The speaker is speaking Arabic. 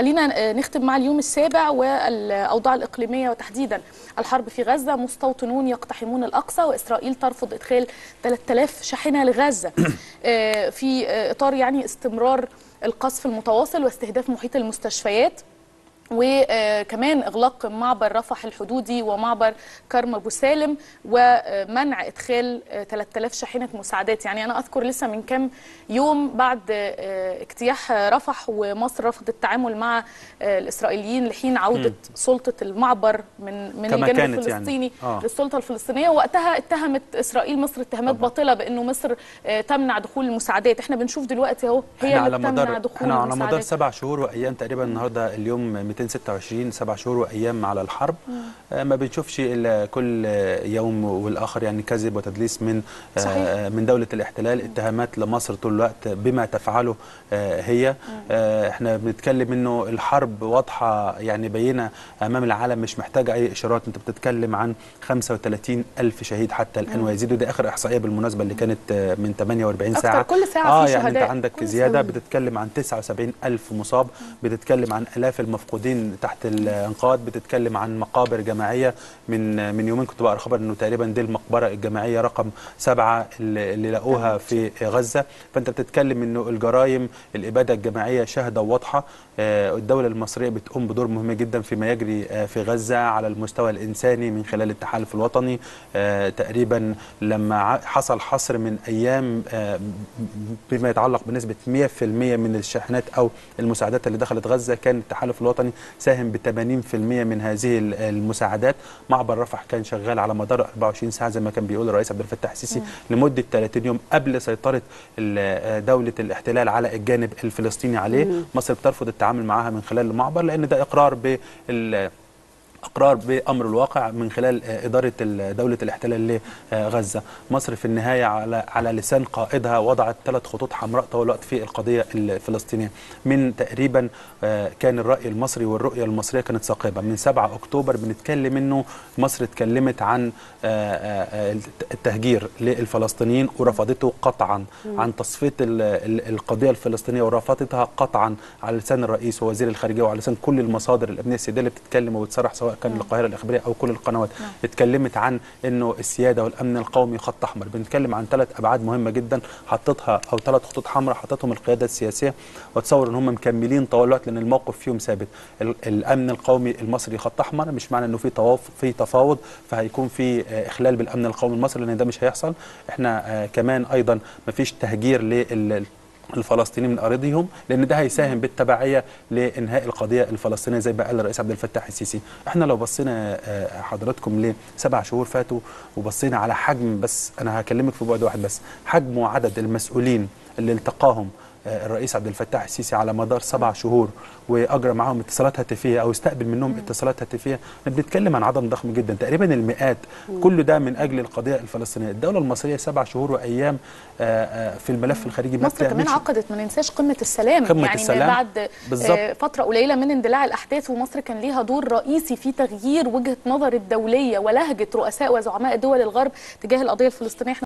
خلينا نختم مع اليوم السابع والأوضاع الإقليمية وتحديدا الحرب في غزة. مستوطنون يقتحمون الأقصى وإسرائيل ترفض إدخال 3000 شاحنة لغزة. في إطار يعني استمرار القصف المتواصل واستهداف محيط المستشفيات. وكمان إغلاق معبر رفح الحدودي ومعبر كرم أبو سالم ومنع إدخال 3000 شاحنة مساعدات يعني أنا أذكر لسه من كام يوم بعد اجتياح رفح ومصر رفضت التعامل مع الإسرائيليين لحين عودة م. سلطة المعبر من من الجانب الفلسطيني يعني. آه. للسلطة الفلسطينية وقتها اتهمت إسرائيل مصر اتهامات. باطلة بانه مصر تمنع دخول المساعدات إحنا بنشوف دلوقتي أهو هي اللي بتمنع دخول إحنا على مدار سبع شهور وأيام تقريبا النهارده اليوم 226 سبع شهور وأيام على الحرب. آه ما بنشوفش إلا كل يوم والآخر يعني كذب وتدليس من صحيح. آه من دولة الاحتلال اتهامات لمصر طول الوقت بما تفعله آه هي. إحنا بنتكلم إنه الحرب واضحة يعني بينة أمام العالم مش محتاجه أي إشارات. أنت بتتكلم عن 35 ألف شهيد حتى الآن ويزيدوا. دي آخر إحصائية بالمناسبة اللي كانت من 48 ساعه أكتر كل ساعة آه في يعني شهداء. انت عندك زيادة. بتتكلم عن 79 ألف مصاب. بتتكلم عن آلاف المفقودين. تحت الانقاذ بتتكلم عن مقابر جماعية. من من يومين كنت بقرأ خبر إنه تقريبا دي المقبرة الجماعية رقم سبعة اللي, لقوها في غزة. فأنت بتتكلم إنه الجرائم الإبادة الجماعية شاهدة وواضحة. الدولة المصرية بتقوم بدور مهم جدا فيما يجري في غزة على المستوى الإنساني من خلال التحالف الوطني. تقريبا لما حصل حصر من أيام بما يتعلق بنسبة 100% من الشاحنات أو المساعدات اللي دخلت غزة كان التحالف الوطني ساهم ب 80% من هذه المساعدات. معبر رفح كان شغال على مدار 24 ساعة زي ما كان بيقول الرئيس عبد الفتاح السيسي لمدة 30 يوم قبل سيطرة دولة الاحتلال على الجانب الفلسطيني عليه. مصر بترفض التعامل معها من خلال المعبر لأن ده إقرار بال إقرار بأمر الواقع من خلال إدارة دولة الاحتلال لغزة. مصر في النهاية على على لسان قائدها وضعت ثلاث خطوط حمراء طول الوقت في القضية الفلسطينية. من تقريبا كان الرأي المصري والرؤية المصرية كانت ثاقبة. من 7 أكتوبر بنتكلم إنه مصر اتكلمت عن التهجير للفلسطينيين ورفضته قطعا عن تصفية القضية الفلسطينية ورفضتها قطعا على لسان الرئيس ووزير الخارجية وعلى لسان كل المصادر. الأمنية السياديه اللي بتتكلم وبتصرح سواء كان القاهره الإخبارية أو كل القنوات. نعم. اتكلمت عن إنه السيادة والأمن القومي خط أحمر. بنتكلم عن ثلاث أبعاد مهمة جدا حطتها أو ثلاث خطوط حمراء حطتهم القياده السياسية واتصور إن هم مكملين طوال الوقت لأن الموقف فيهم ثابت. الأمن القومي المصري خط أحمر مش معنى إنه في في تفاوض فهيكون في إخلال بالأمن القومي المصري لأن ده مش هيحصل. إحنا كمان أيضا ما فيش تهجير لل الفلسطينيين من ارضهم لأن ده هيساهم بالتبعية لإنهاء القضية الفلسطينية زي ما قال الرئيس عبد الفتاح السيسي. إحنا لو بصينا حضراتكم لسبع شهور فاتوا وبصينا على حجم بس أنا هكلمك في بعد واحد بس حجم وعدد المسؤولين اللي التقاهم الرئيس عبد الفتاح السيسي على مدار سبع شهور وأجرى معاهم اتصالات هاتفية أو استقبل منهم اتصالات هاتفية. بنتكلم عن عدد ضخم جدا. تقريبا المئات كل ده من أجل القضية الفلسطينية. الدولة المصرية سبع شهور وأيام في الملف الخارجي مصر كمان عقدت ما ننساش قمة السلام. قمة يعني السلام. بعد بالزبط. فترة قليلة من اندلاع الأحداث ومصر كان ليها دور رئيسي في تغيير وجهة نظر الدولية ولهجة رؤساء وزعماء دول الغرب تجاه القضية الفلسطينية.